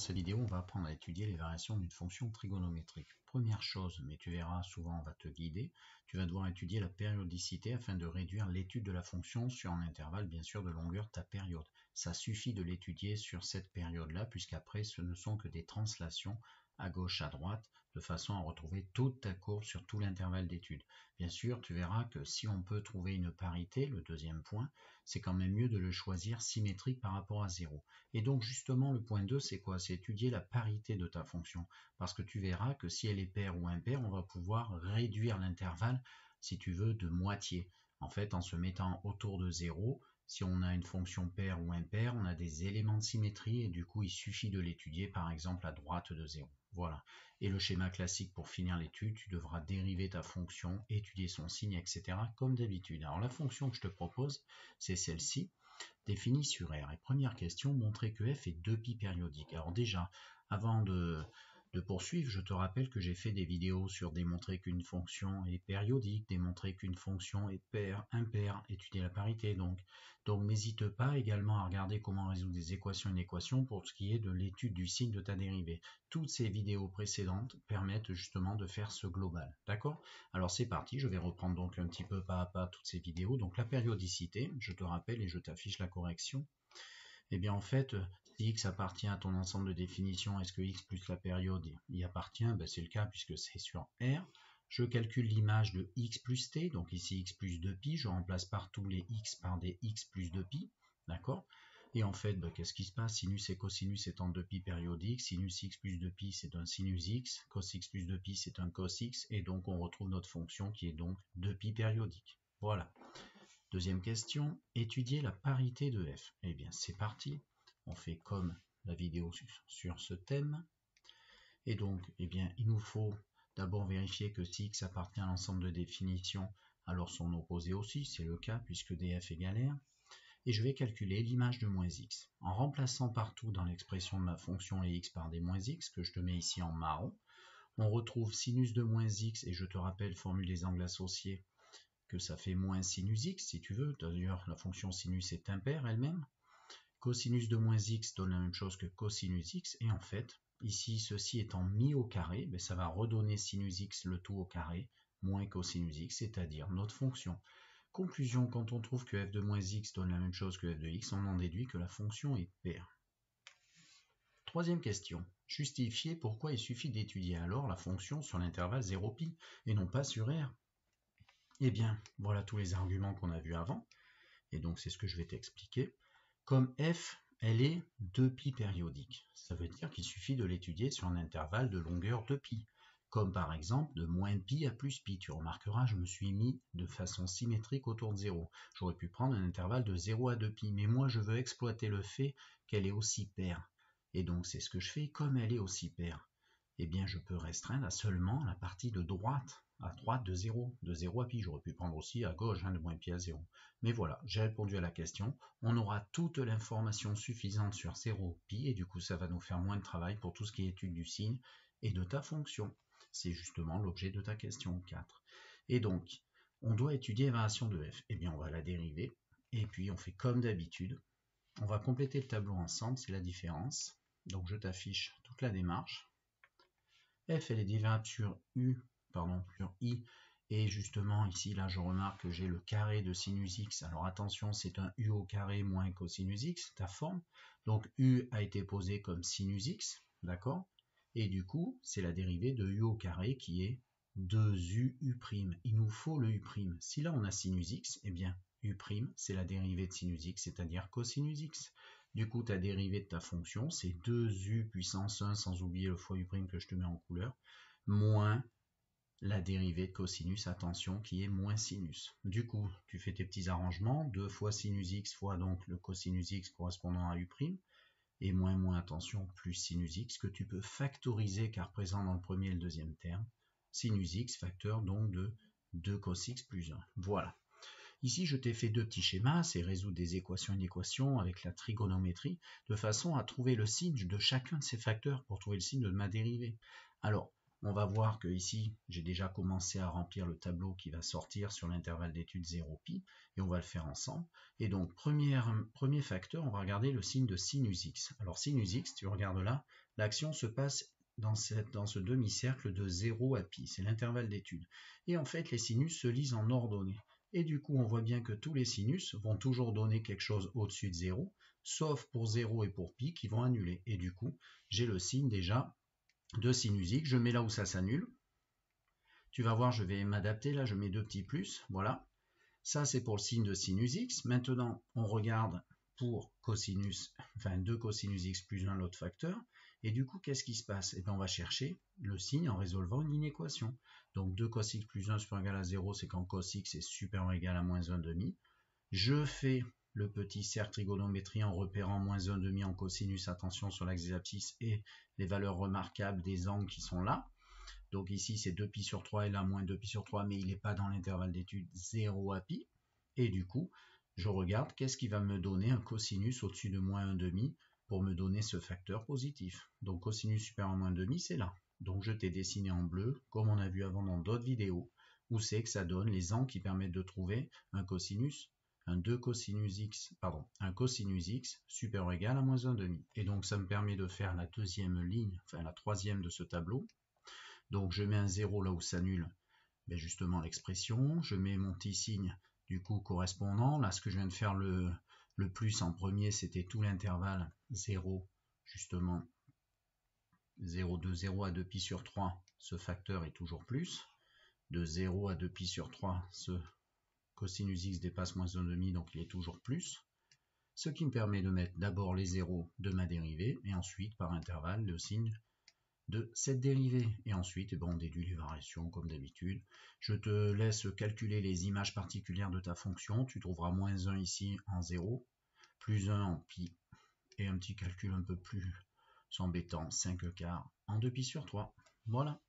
Dans cette vidéo, on va apprendre à étudier les variations d'une fonction trigonométrique. Première chose, mais tu verras, souvent on va te guider, tu vas devoir étudier la périodicité afin de réduire l'étude de la fonction sur un intervalle bien sûr de longueur de ta période. Ça suffit de l'étudier sur cette période-là, puisqu'après ce ne sont que des translations à gauche, à droite, de façon à retrouver toute ta courbe sur tout l'intervalle d'étude. Bien sûr, tu verras que si on peut trouver une parité, le deuxième point, c'est quand même mieux de le choisir symétrique par rapport à 0. Et donc justement, le point 2, c'est quoi? C'est étudier la parité de ta fonction. Parce que tu verras que si elle est paire ou impaire, on va pouvoir réduire l'intervalle, si tu veux, de moitié. En fait, en se mettant autour de 0, si on a une fonction paire ou impaire, on a des éléments de symétrie et du coup, il suffit de l'étudier par exemple à droite de 0. Voilà. Et le schéma classique pour finir l'étude, tu devras dériver ta fonction, étudier son signe, etc. comme d'habitude. Alors la fonction que je te propose, c'est celle-ci, définie sur R. Et première question, montrer que f est 2pi périodique. Alors déjà, avant de, de poursuivre, je te rappelle que j'ai fait des vidéos sur démontrer qu'une fonction est périodique, démontrer qu'une fonction est paire, impaire, étudier la parité donc. Donc n'hésite pas également à regarder comment résoudre des équations et équations pour ce qui est de l'étude du signe de ta dérivée. Toutes ces vidéos précédentes permettent justement de faire ce global. D'accord? Alors c'est parti, je vais reprendre donc un petit peu pas à pas toutes ces vidéos. Donc la périodicité, je te rappelle et je t'affiche la correction. Eh bien en fait, x appartient à ton ensemble de définitions, est-ce que x plus la période y appartient? Ben, C'est le cas puisque c'est sur R. Je calcule l'image de x plus t, donc ici x plus 2pi, je remplace partout les x par des x plus 2pi, d'accord? Et en fait, ben, qu'est-ce qui se passe? Sinus et cosinus étant 2pi périodique, sinus x plus 2pi c'est un sinus x, cos x plus 2pi c'est un cos x, et donc on retrouve notre fonction qui est donc 2pi périodique. Voilà. Deuxième question, étudier la parité de f. Eh bien, c'est parti. On fait comme la vidéo sur ce thème. Et donc, eh bien, il nous faut d'abord vérifier que si x appartient à l'ensemble de définitions, alors son opposé aussi, c'est le cas puisque df égale r. Et je vais calculer l'image de moins x. En remplaçant partout dans l'expression de ma fonction les x par des moins x, que je te mets ici en marron, on retrouve sinus de moins x, et je te rappelle, formule des angles associés, que ça fait moins sinus x, si tu veux. D'ailleurs, la fonction sinus est impaire elle-même. Cosinus de moins x donne la même chose que cosinus x. Et en fait, ici, ceci étant mis au carré, ben, ça va redonner sinus x le tout au carré, moins cosinus x, c'est-à-dire notre fonction. Conclusion, quand on trouve que f de moins x donne la même chose que f de x, on en déduit que la fonction est paire. Troisième question. Justifier pourquoi il suffit d'étudier alors la fonction sur l'intervalle 0π et non pas sur R. Eh bien, voilà tous les arguments qu'on a vus avant. Et donc, c'est ce que je vais t'expliquer. Comme f, elle est 2pi périodique. Ça veut dire qu'il suffit de l'étudier sur un intervalle de longueur de pi. Comme par exemple de moins pi à plus pi. Tu remarqueras, je me suis mis de façon symétrique autour de 0. J'aurais pu prendre un intervalle de 0 à 2pi. Mais moi, je veux exploiter le fait qu'elle est aussi paire. Et donc, c'est ce que je fais. Comme elle est aussi paire, eh bien, je peux restreindre à seulement la partie de droite à droite de 0, de 0 à pi. J'aurais pu prendre aussi à gauche hein, de moins pi à 0. Mais voilà, j'ai répondu à la question. On aura toute l'information suffisante sur 0 pi et du coup ça va nous faire moins de travail pour tout ce qui est étude du signe et de ta fonction. C'est justement l'objet de ta question 4. Et donc, on doit étudier la variation de f. Eh bien, on va la dériver. Et puis, on fait comme d'habitude. On va compléter le tableau ensemble, c'est la différence. Donc, je t'affiche toute la démarche. F, elle est dérivable sur u pardon, sur i. Et justement, ici, là, je remarque que j'ai le carré de sinus x. Alors attention, c'est un u au carré moins cosinus x, ta forme. Donc u a été posé comme sinus x, d'accord? Et du coup, c'est la dérivée de u au carré qui est 2u u'. Il nous faut le u'. Si là, on a sinus x, eh bien, u', c'est la dérivée de sinus x, c'est-à-dire cosinus x. Du coup, ta dérivée de ta fonction, c'est 2u puissance 1, sans oublier le fois u' que je te mets en couleur, moins la dérivée de cosinus, attention, qui est moins sinus. Du coup, tu fais tes petits arrangements, 2 fois sinus x fois donc le cosinus x correspondant à u', et moins moins, attention, plus sinus x, que tu peux factoriser car présent dans le premier et le deuxième terme, sinus x facteur donc de 2 cos x plus 1. Voilà. Ici, je t'ai fait deux petits schémas, c'est résoudre des équations et équations avec la trigonométrie, de façon à trouver le signe de chacun de ces facteurs pour trouver le signe de ma dérivée. Alors, on va voir que ici, j'ai déjà commencé à remplir le tableau qui va sortir sur l'intervalle d'étude 0pi, et on va le faire ensemble. Et donc, premier facteur, on va regarder le signe de sinus x. Alors, sinus x, tu regardes là, l'action se passe dans, ce demi-cercle de 0 à pi, c'est l'intervalle d'étude. Et en fait, les sinus se lisent en ordonnée. Et du coup, on voit bien que tous les sinus vont toujours donner quelque chose au-dessus de 0, sauf pour 0 et pour pi qui vont annuler. Et du coup, j'ai le signe déjà de sinusique. Je mets là où ça s'annule. Tu vas voir, je vais m'adapter. Là, je mets deux petits plus. Voilà. Ça, c'est pour le signe de sinus x. Maintenant, on regarde pour cosinus, enfin 2 cosinus x plus un l'autre facteur. Et du coup, qu'est-ce qui se passe? Eh bien, on va chercher le signe en résolvant une inéquation. Donc 2 cos x plus 1 supérieur égal à 0, c'est quand cos x est supérieur égal à moins 1 demi. Je fais le petit cercle trigonométrie en repérant moins 1 demi en cosinus, attention sur l'axe des abscisses et les valeurs remarquables des angles qui sont là. Donc ici c'est 2pi sur 3 et là moins 2pi sur 3, mais il n'est pas dans l'intervalle d'étude 0 à pi. Et du coup, je regarde qu'est-ce qui va me donner un cosinus au-dessus de moins 1 demi pour me donner ce facteur positif. Donc cosinus supérieur à moins 1 demi, c'est là. Donc je t'ai dessiné en bleu, comme on a vu avant dans d'autres vidéos, où c'est que ça donne les angles qui permettent de trouver un cosinus un 2 cosinus x, pardon, un cosinus x supérieur ou égal à moins 1 demi. Et donc ça me permet de faire la deuxième ligne, enfin la troisième de ce tableau. Donc je mets un 0 là où s'annule ben justement l'expression. Je mets mon petit signe du coup correspondant. Là ce que je viens de faire le, le plus en premier c'était tout l'intervalle 0 justement 0 de 0 à 2pi sur 3 ce facteur est toujours plus. De 0 à 2pi sur 3 ce cosinus x dépasse moins 1,5, donc il est toujours plus. Ce qui me permet de mettre d'abord les zéros de ma dérivée, et ensuite par intervalle le signe de cette dérivée. Et ensuite, eh ben, on déduit les variations comme d'habitude. Je te laisse calculer les images particulières de ta fonction. Tu trouveras moins 1 ici en 0, plus 1 en pi, et un petit calcul un peu plus embêtant, 5 quarts en 2pi sur 3. Voilà.